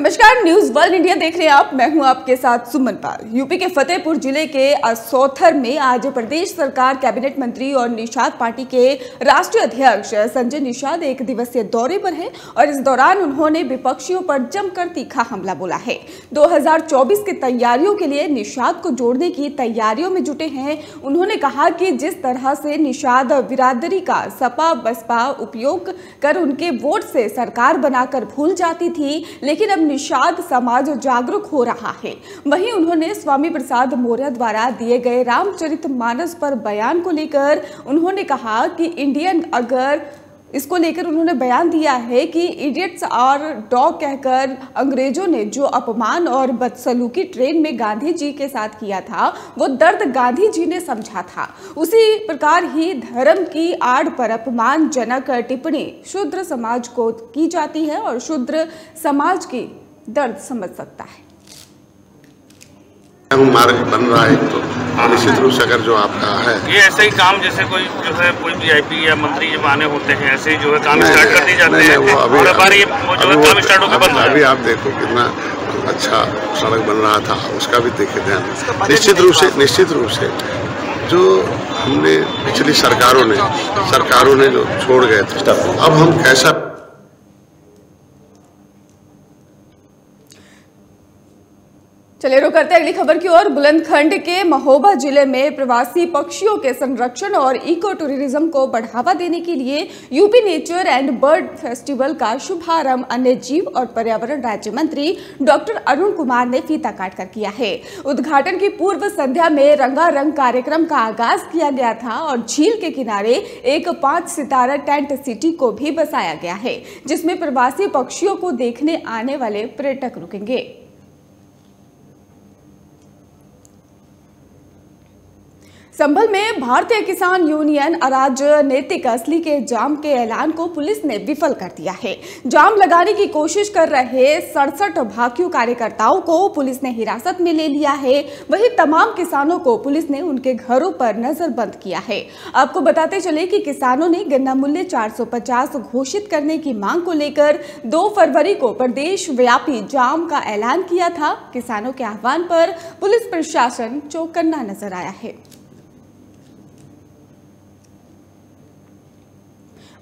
नमस्कार, news world India देख रहे हैं आप। मैं हूँ आपके साथ सुमन पाल। यूपी के फतेहपुर ज़िले के असौथर में आज प्रदेश सरकार, कैबिनेट मंत्री और निषाद पार्टी के राष्ट्रीय अध्यक्ष संजय निषाद एक दिवसीय दौरे पर हैं और इस दौरान उन्होंने विपक्षियों पर जमकर तीखा हमला बोला है। 2024 की तैयारियों के लिए निषाद को जोड़ने की तैयारियों में जुटे हैं। उन्होंने कहा कि जिस तरह से निषाद बिरादरी का सपा बसपा उपयोग कर उनके वोट से सरकार बनाकर भूल जाती थी, लेकिन अब निषाद समाज जागरूक हो रहा है। वहीं उन्होंने स्वामी प्रसाद मौर्य द्वारा दिए गए रामचरित मानस पर बयान को लेकर उन्होंने कहा कि इंडियन अगर इसको लेकर उन्होंने बयान दिया है कि इडियट्स और डॉग कहकर अंग्रेज़ों ने जो अपमान और बदसलूकी ट्रेन में गांधी जी के साथ किया था, वो दर्द गांधी जी ने समझा था। उसी प्रकार ही धर्म की आड़ पर अपमानजनक टिप्पणी शूद्र समाज को की जाती है और शूद्र समाज की दर्द समझ सकता है। मार्ग बन रहा है तो निश्चित रूप से अगर जो आपका है। ये ऐसे ही काम जैसे कोई जो है कोई वीआईपी या मंत्री जब आने होते हैं ऐसे ही जो है काम स्टार्ट कर दिए जाते हैं। वो अभी और बार ये वो जो है अभी काम स्टार्ट होकर बंद हो अभी आप देखो कितना अच्छा सड़क बन रहा था उसका भी देखे ध्यान। निश्चित रूप से निश्चित रूप से जो हमने पिछली सरकारों ने सरकारों ने जो छोड़ गए थे अब हम कैसा चलिए रुक करते हैं अगली खबर की ओर। बुलंदखंड के महोबा ज़िले में प्रवासी पक्षियों के संरक्षण और इको टूरिज़्म को बढ़ावा देने के लिए UP nature and bird festival का शुभारंभ अन्य जीव और पर्यावरण राज्य मंत्री डॉक्टर अरुण कुमार ने फीता काट कर किया है। उद्घाटन की पूर्व संध्या में रंगारंग कार्यक्रम का आगाज़ किया गया था और झील के किनारे एक पाँच सितारा टेंट सिटी को भी बसाया गया है, जिसमें प्रवासी पक्षियों को देखने आने वाले पर्यटक रुकेंगे। संभल में भारतीय किसान यूनियन अराजनीतिक असली के जाम के ऐलान को पुलिस ने विफल कर दिया है। जाम लगाने की कोशिश कर रहे सड़सठ भाकियों कार्यकर्ताओं को पुलिस ने हिरासत में ले लिया है। वहीं तमाम किसानों को पुलिस ने उनके घरों पर नजरबंद किया है। आपको बताते चले कि किसानों ने गन्ना मूल्य 450 घोषित करने की मांग को लेकर 2 फरवरी को प्रदेश व्यापी जाम का ऐलान किया था। किसानों के आह्वान पर पुलिस प्रशासन चौकन्ना नज़र आया है।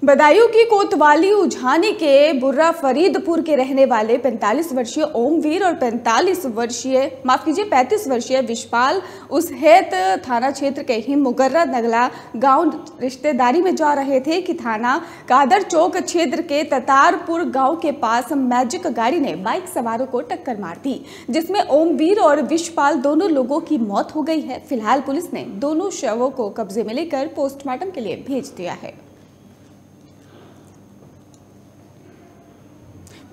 बदायूं की कोतवाली उझानी के बुर्रा फरीदपुर के रहने वाले 45 वर्षीय ओमवीर और 45 वर्षीय, माफ़ कीजिए 35 वर्षीय विशपाल उस हेत थाना क्षेत्र के ही मुगर्रा नगला गाँव रिश्तेदारी में जा रहे थे कि थाना कादर चौक क्षेत्र के ततारपुर गाँव के पास मैजिक गाड़ी ने बाइक सवारों को टक्कर मार दी, जिसमें ओमवीर और विशपाल दोनों लोगों की मौत हो गई है। फ़िलहाल पुलिस ने दोनों शवों को कब्जे में लेकर पोस्टमार्टम के लिए भेज दिया है।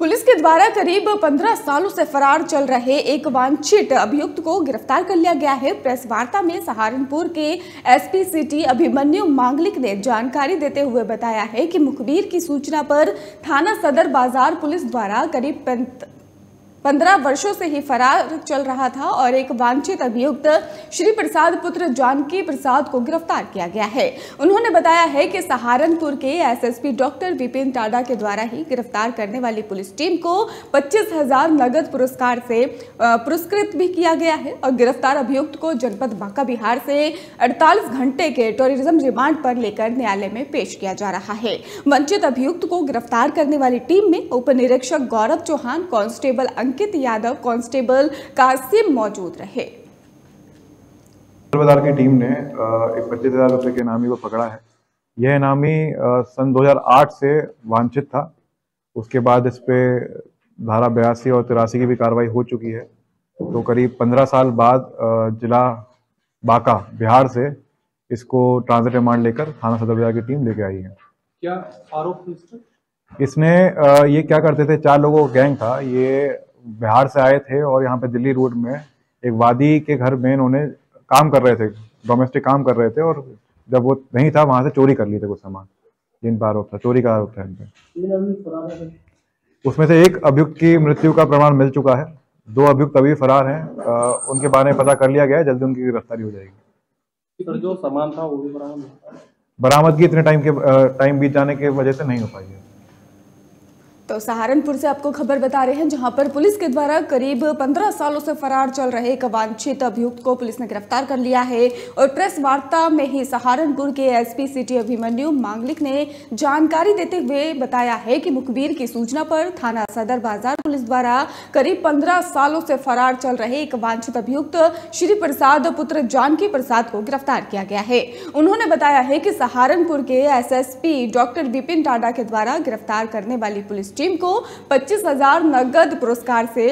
पुलिस के द्वारा करीब 15 सालों से फरार चल रहे एक वांछित अभियुक्त को गिरफ़्तार कर लिया गया है। प्रेस वार्ता में सहारनपुर के एसपी सिटी अभिमन्यु मांगलिक ने जानकारी देते हुए बताया है कि मुखबिर की सूचना पर थाना सदर बाज़ार पुलिस द्वारा करीब पंद्रह वर्षों से ही फरार चल रहा था और एक वांछित अभियुक्त श्री प्रसाद पुत्र जानकी प्रसाद को गिरफ़्तार किया गया है। उन्होंने बताया है कि सहारनपुर के एसएसपी डॉक्टर विपिन टाडा के द्वारा ही गिरफ़्तार करने वाली पुलिस टीम को पच्चीस हज़ार नगद पुरस्कार से पुरस्कृत भी किया गया है और गिरफ़्तार अभियुक्त को जनपद बांका बिहार से 48 घंटे के टूरिज़्म रिमांड पर लेकर न्यायालय में पेश किया जा रहा है। वंचित अभियुक्त को गिरफ़्तार करने वाली टीम में उप निरीक्षक गौरव चौहान, कांस्टेबल अंकित यादव कांस्टेबल कासिम मौजूद रहे। बाज़ार की टीम ने एक पच्चीस हज़ार रुपए के इनामी को पकड़ा है। यह इनामी सन 2008 से वांछित था। उसके बाद इस पे धारा बयासी और तिरासी की भी कार्रवाई हो चुकी है। तो करीब 15 साल बाद जिला बांका बिहार से इसको ट्रांजिट रिमांड लेकर थाना सदर बाज़ार की टीम लेके आई है। क्या आरोप इसने ये क्या करते थे? चार लोगों का गैंग था। ये बिहार से आए थे और यहाँ पे दिल्ली रोड में एक वादी के घर में इन्होंने काम कर रहे थे डोमेस्टिक काम कर रहे थे और जब वो नहीं था वहाँ से चोरी कर लिए थे कुछ सामान। जिन पर आरोप था चोरी का आरोप था इन पे उसमें से एक अभियुक्त की मृत्यु का प्रमाण मिल चुका है। दो अभियुक्त अभी फरार हैं। उनके बारे में पता कर लिया गया है। जल्दी उनकी गिरफ्तारी हो जाएगी। सर जो सामान था वो भी बरामद बरामदगी इतने टाइम के टाइम बीत जाने की वजह से नहीं हो पाई है। तो सहारनपुर से आपको खबर बता रहे हैं, जहाँ पर पुलिस के द्वारा करीब 15 सालों से फरार चल रहे एक वांछित अभियुक्त को पुलिस ने गिरफ़्तार कर लिया है। और प्रेस वार्ता में ही सहारनपुर के एसपी सिटी अभिमन्यु मांगलिक ने जानकारी देते हुए बताया है कि मुखबिर की सूचना पर थाना सदर बाज़ार पुलिस द्वारा करीब पंद्रह सालों से फरार चल रहे एक वांछित अभियुक्त श्री प्रसाद, पुत्र जानकी प्रसाद को गिरफ़्तार किया गया है। उन्होंने बताया है कि सहारनपुर के एसएसपी डॉक्टर विपिन टाडा के द्वारा गिरफ़्तार करने वाली पुलिस टीम को पच्चीस हज़ार नगद पुरस्कार से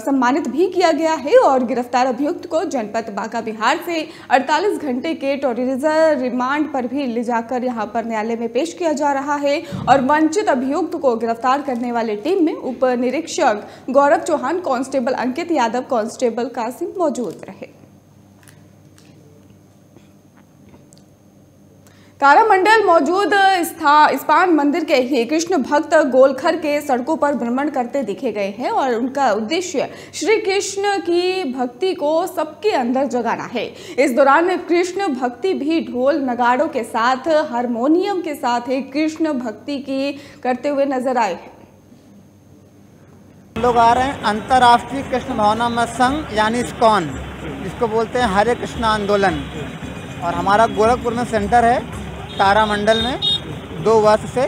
सम्मानित भी किया गया है और गिरफ़्तार अभियुक्त को जनपद बांका बिहार से 48 घंटे के टोरिज्म रिमांड पर भी ले जाकर यहाँ पर न्यायालय में पेश किया जा रहा है और वंचित अभियुक्त को गिरफ़्तार करने वाले टीम में उप निरीक्षक गौरव चौहान, कांस्टेबल अंकित यादव, कांस्टेबल कासिम मौजूद रहे। तारामंडल मौजूद इस्पान मंदिर के ही कृष्ण भक्त गोलखर के सड़कों पर भ्रमण करते दिखे गए हैं और उनका उद्देश्य श्री कृष्ण की भक्ति को सबके अंदर जगाना है। इस दौरान कृष्ण भक्ति भी ढोल नगाड़ों के साथ, हारमोनियम के साथ ही कृष्ण भक्ति की करते हुए नज़र आए हैं। लोग आ रहे हैं अंतर्राष्ट्रीय कृष्ण भावना संघ, यानी स्कॉन जिसको बोलते हैं हरे कृष्ण आंदोलन। और हमारा गोरखपुर में सेंटर है। तारामंडल में दो वर्ष से।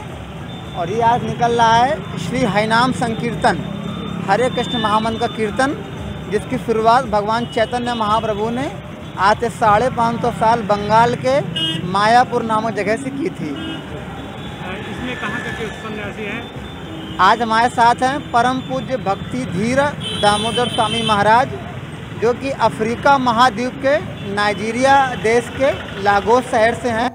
और ये आज निकल रहा है श्री हरिनाम संकीर्तन हरे कृष्ण महामंत्र का कीर्तन जिसकी शुरुआत भगवान चैतन्य महाप्रभु ने आज से साढ़े पाँच सौ साल बंगाल के मायापुर नामक जगह से की थी। इसमें कहाँ है? आज हमारे साथ हैं परम पूज्य भक्ति धीर दामोदर स्वामी महाराज जो कि अफ्रीका महाद्वीप के नाइजीरिया देश के लागोस शहर से हैं।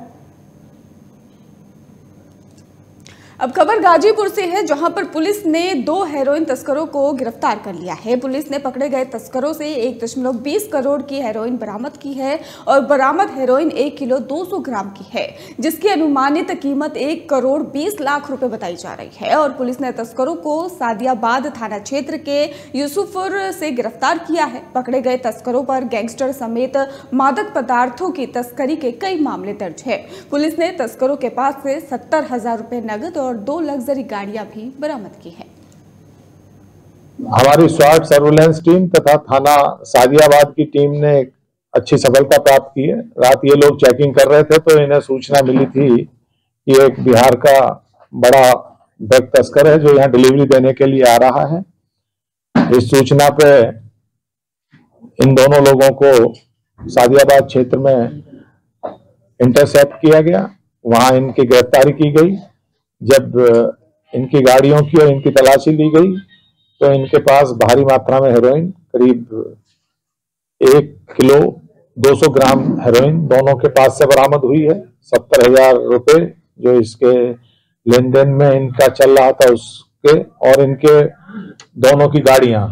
अब खबर गाजीपुर से है, जहाँ पर पुलिस ने दो हेरोइन तस्करों को गिरफ़्तार कर लिया है। पुलिस ने पकड़े गए तस्करों से एक दशमलव बीस करोड़ की हेरोइन बरामद की है और बरामद हेरोइन एक किलो 200 ग्राम की है, जिसकी अनुमानित कीमत एक करोड़ बीस लाख रुपए बताई जा रही है। और पुलिस ने तस्करों को सादियाबाद थाना क्षेत्र के यूसुफपुर से गिरफ़्तार किया है। पकड़े गए तस्करों पर गैंगस्टर समेत मादक पदार्थों की तस्करी के कई मामले दर्ज है। पुलिस ने तस्करों के पास से सत्तर हज़ार रुपए नगद और दो लग्जरी गाड़ियाँ भी बरामद की है। हमारी स्वाट सर्विलेंस टीम तथा थाना सादियाबाद की टीम ने एक अच्छी सफलता प्राप्त की है। रात ये लोग चेकिंग कर रहे थे तो इन्हें सूचना मिली थी कि एक बिहार का बड़ा ड्रग तस्कर है जो यहाँ डिलीवरी देने के लिए आ रहा है। इस सूचना पे इन दोनों लोगों को सादियाबाद क्षेत्र में इंटरसेप्ट किया गया। वहाँ इनकी गिरफ्तारी की गई। जब इनकी गाड़ियों की और इनकी तलाशी ली गई तो इनके पास भारी मात्रा में हेरोइन करीब एक किलो 200 ग्राम हेरोइन दोनों के पास से बरामद हुई है। सत्तर हज़ार रुपये जो इसके लेन देन में इनका चल रहा था उसके और इनके दोनों की गाड़ियाँ,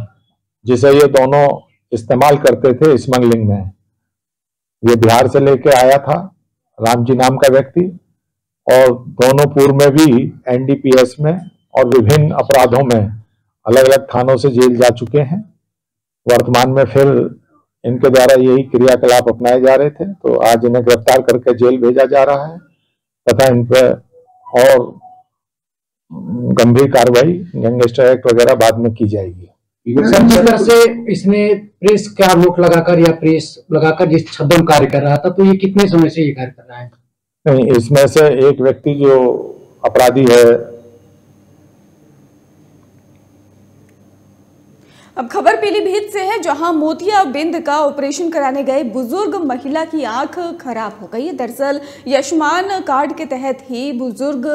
जिसे ये दोनों इस्तेमाल करते थे स्मगलिंग में। ये बिहार से लेके आया था, रामजी नाम का व्यक्ति। और दोनों पूर्व में भी एनडीपीएस में और विभिन्न अपराधों में अलग अलग थानों से जेल जा चुके हैं। वर्तमान में फिर इनके द्वारा यही क्रियाकलाप अपनाए जा रहे थे तो आज इन्हें गिरफ़्तार करके जेल भेजा जा रहा है तथा इन पर और गंभीर कार्रवाई गैंगस्टर एक्ट वगैरह बाद में की जाएगी। सर से इसने प्रेस का मुख लगाकर या प्रेस लगाकर जिस छदम कार्य कर रहा था तो ये कितने समय से ये कार्य कर रहा है? नहीं, इसमें से एक व्यक्ति जो अपराधी है। अब खबर पीलीभीत से है, जहाँ मोतिया बिंद का ऑपरेशन कराने गए बुज़ुर्ग महिला की आँख खराब हो गई। है दरअसल, यशमान कार्ड के तहत ही बुज़ुर्ग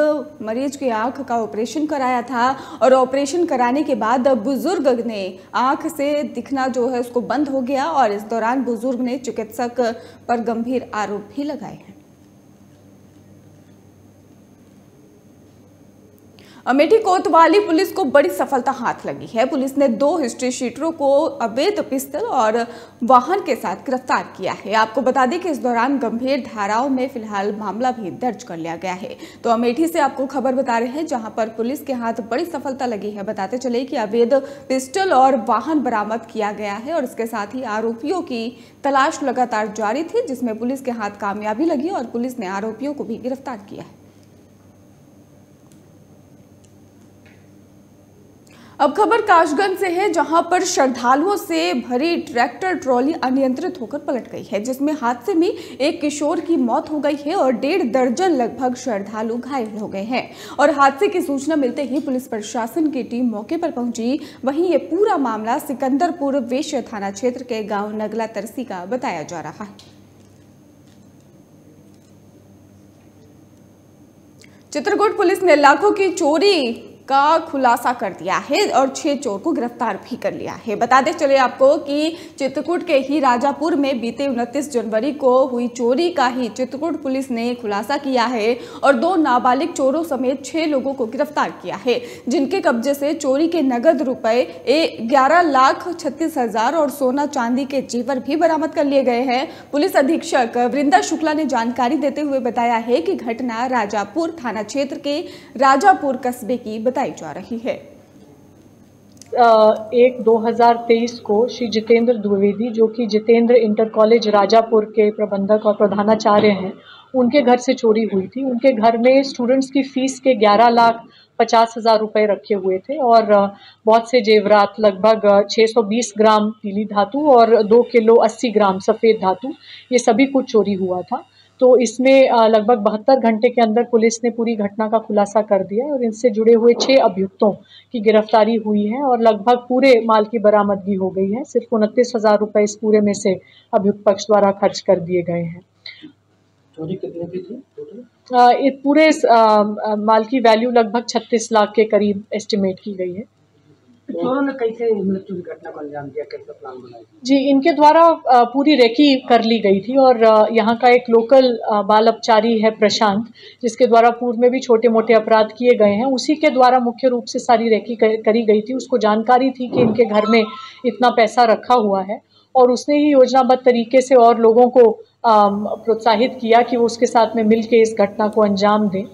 मरीज़ की आँख का ऑपरेशन कराया था और ऑपरेशन कराने के बाद बुज़ुर्ग ने आँख से दिखना जो है उसको बंद हो गया और इस दौरान बुज़ुर्ग ने चिकित्सक पर गंभीर आरोप भी लगाए हैं। अमेठी कोतवाली पुलिस को बड़ी सफलता हाथ लगी है। पुलिस ने दो हिस्ट्री शीटरों को अवैध पिस्तल और वाहन के साथ गिरफ़्तार किया है। आपको बता दें कि इस दौरान गंभीर धाराओं में फ़िलहाल मामला भी दर्ज कर लिया गया है। तो अमेठी से आपको खबर बता रहे हैं, जहाँ पर पुलिस के हाथ बड़ी सफलता लगी है। बताते चले कि अवैध पिस्टल और वाहन बरामद किया गया है और इसके साथ ही आरोपियों की तलाश लगातार जारी थी, जिसमें पुलिस के हाथ कामयाबी लगी और पुलिस ने आरोपियों को भी गिरफ़्तार किया है। अब खबर काशगंज से है, जहाँ पर श्रद्धालुओं से भरी ट्रैक्टर ट्रॉली अनियंत्रित होकर पलट गई है, जिसमें हादसे में एक किशोर की मौत हो गई है और डेढ़ दर्जन लगभग श्रद्धालु घायल हो गए हैं। और हादसे की सूचना मिलते ही पुलिस प्रशासन की टीम मौके पर पहुँची। वहीं ये पूरा मामला सिकंदरपुर वेश्य थाना क्षेत्र के गाँव नगला तरसी का बताया जा रहा है। चित्रकूट पुलिस ने लाखों की चोरी का खुलासा कर दिया है और छह चोर को गिरफ़्तार भी कर लिया है। बताते चले आपको कि चित्रकूट के ही राजापुर में बीते उनतीस जनवरी को हुई चोरी का ही चित्रकूट पुलिस ने खुलासा किया है और दो नाबालिग चोरों समेत छह लोगों को गिरफ़्तार किया है, जिनके कब्जे से चोरी के नगद रुपए ग्यारह लाख छत्तीस हज़ार और सोना चांदी के जेवर भी बरामद कर लिए गए हैं। पुलिस अधीक्षक वृंदा शुक्ला ने जानकारी देते हुए बताया है कि घटना राजापुर थाना क्षेत्र के राजापुर कस्बे की बताई जा रही है। एक 2023 को श्री जितेंद्र द्विवेदी, जो कि जितेंद्र इंटर कॉलेज राजापुर के प्रबंधक और प्रधानाचार्य हैं, उनके घर से चोरी हुई थी। उनके घर में स्टूडेंट्स की फ़ीस के 11 लाख पचास हज़ार रुपये रखे हुए थे और बहुत से जेवरात, लगभग 620 ग्राम पीली धातु और दो किलो 80 ग्राम सफ़ेद धातु, ये सभी कुछ चोरी हुआ था। तो इसमें लगभग बहत्तर घंटे के अंदर पुलिस ने पूरी घटना का खुलासा कर दिया और इनसे जुड़े हुए छह अभियुक्तों की गिरफ्तारी हुई है और लगभग पूरे माल की बरामदगी हो गई है। सिर्फ़ उनतीस हज़ार रुपये इस पूरे में से अभियुक्त पक्ष द्वारा खर्च कर दिए गए हैं। चोरी कितने की थी पूरे माल की वैल्यू लगभग छत्तीस लाख के करीब एस्टिमेट की गई है। ने कैसे मृत्यु जी, इनके द्वारा पूरी रेकी कर ली गई थी और यहाँ का एक लोकल बाल अपचारी है प्रशांत, जिसके द्वारा पूर्व में भी छोटे मोटे अपराध किए गए हैं। उसी के द्वारा मुख्य रूप से सारी रेकी करी गई थी। उसको जानकारी थी कि इनके घर में इतना पैसा रखा हुआ है और उसने ही योजनाबद्ध तरीके से और लोगों को प्रोत्साहित किया कि वो उसके साथ में मिल के इस घटना को अंजाम दें।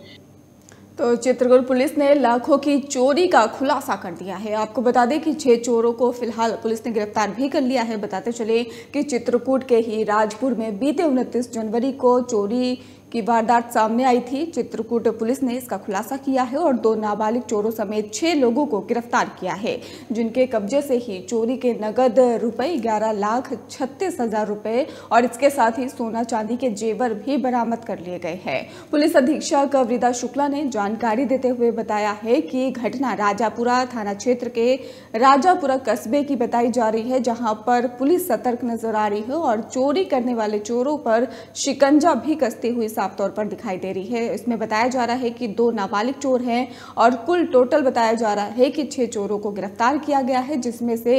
तो चित्रकूट पुलिस ने लाखों की चोरी का खुलासा कर दिया है। आपको बता दें कि छह चोरों को फ़िलहाल पुलिस ने गिरफ़्तार भी कर लिया है। बताते चले कि चित्रकूट के ही राजपुर में बीते उनतीस जनवरी को चोरी की वारदात सामने आई थी। चित्रकूट पुलिस ने इसका खुलासा किया है और दो नाबालिग चोरों समेत छह लोगों को गिरफ़्तार किया है, जिनके कब्जे से ही चोरी के नगद रुपए ग्यारह लाख छत्तीस हज़ार रुपए और इसके साथ ही सोना चांदी के जेवर भी बरामद कर लिए गए हैं। पुलिस अधीक्षक वृदा शुक्ला ने जानकारी देते हुए बताया है कि घटना राजापुरा थाना क्षेत्र के राजापुरा कस्बे की बताई जा रही है, जहाँ पर पुलिस सतर्क नज़र आ रही है और चोरी करने वाले चोरों पर शिकंजा भी कसती हुई साफ़ तौर पर दिखाई दे रही है। इसमें बताया जा रहा है कि दो नाबालिग चोर हैं और कुल टोटल बताया जा रहा है कि छह चोरों को गिरफ़्तार किया गया है, जिसमें से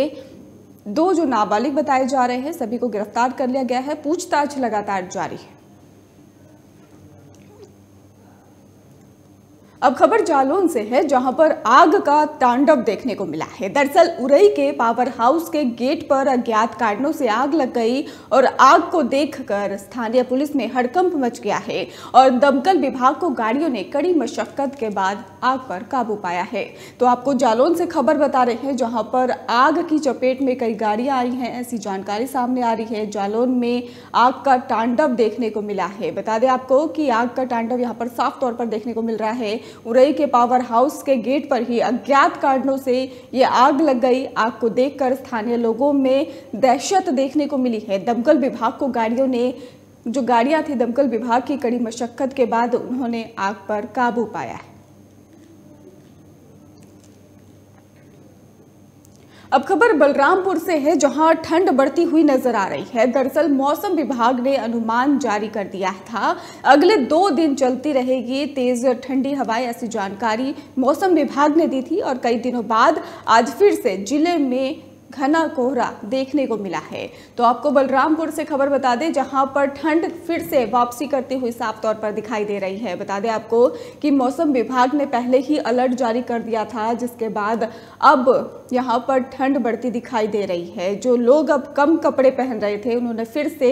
दो जो नाबालिग बताए जा रहे हैं, सभी को गिरफ़्तार कर लिया गया है। पूछताछ लगातार जारी है। अब खबर जालौन से है, जहाँ पर आग का तांडव देखने को मिला है। दरअसल उरई के पावर हाउस के गेट पर अज्ञात कारणों से आग लग गई और आग को देखकर स्थानीय पुलिस में हड़कंप मच गया है और दमकल विभाग को गाड़ियों ने कड़ी मशक्कत के बाद आग पर काबू पाया है। तो आपको जालौन से खबर बता रहे हैं, जहाँ पर आग की चपेट में कई गाड़ियाँ आई हैं, ऐसी जानकारी सामने आ रही है। जालौन में आग का तांडव देखने को मिला है। बता दें आपको कि आग का तांडव यहाँ पर साफ़ तौर पर देखने को मिल रहा है। उरई के पावर हाउस के गेट पर ही अज्ञात कारणों से ये आग लग गई। आग को देखकर स्थानीय लोगों में दहशत देखने को मिली है। दमकल विभाग को गाड़ियों ने, जो गाड़ियाँ थी, दमकल विभाग की कड़ी मशक्कत के बाद उन्होंने आग पर काबू पाया है। अब खबर बलरामपुर से है, जहाँ ठंड बढ़ती हुई नज़र आ रही है। दरअसल मौसम विभाग ने अनुमान जारी कर दिया था। अगले दो दिन चलती रहेगी तेज ठंडी हवाएँ, ऐसी जानकारी मौसम विभाग ने दी थी और कई दिनों बाद आज फिर से ज़िले में घना कोहरा देखने को मिला है। तो आपको बलरामपुर से खबर बता दें, जहाँ पर ठंड फिर से वापसी करती हुई साफ़ तौर पर दिखाई दे रही है। बता दें आपको कि मौसम विभाग ने पहले ही अलर्ट जारी कर दिया था, जिसके बाद अब यहाँ पर ठंड बढ़ती दिखाई दे रही है। जो लोग अब कम कपड़े पहन रहे थे, उन्होंने फिर से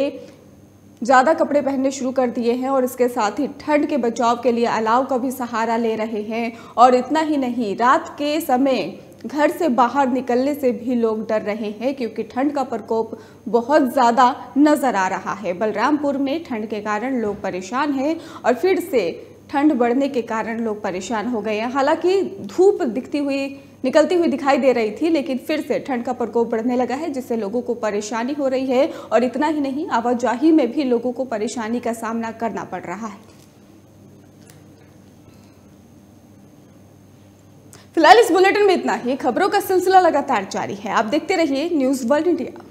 ज़्यादा कपड़े पहनने शुरू कर दिए हैं और इसके साथ ही ठंड के बचाव के लिए अलाव का भी सहारा ले रहे हैं। और इतना ही नहीं, रात के समय घर से बाहर निकलने से भी लोग डर रहे हैं क्योंकि ठंड का प्रकोप बहुत ज़्यादा नज़र आ रहा है। बलरामपुर में ठंड के कारण लोग परेशान हैं और फिर से ठंड बढ़ने के कारण लोग परेशान हो गए हैं। हालाँकि धूप दिखती हुई, निकलती हुई दिखाई दे रही थी, लेकिन फिर से ठंड का प्रकोप बढ़ने लगा है, जिससे लोगों को परेशानी हो रही है और इतना ही नहीं, आवाजाही में भी लोगों को परेशानी का सामना करना पड़ रहा है। फ़िलहाल इस बुलेटिन में इतना ही। खबरों का सिलसिला लगातार जारी है। आप देखते रहिए न्यूज़ वर्ल्ड इंडिया।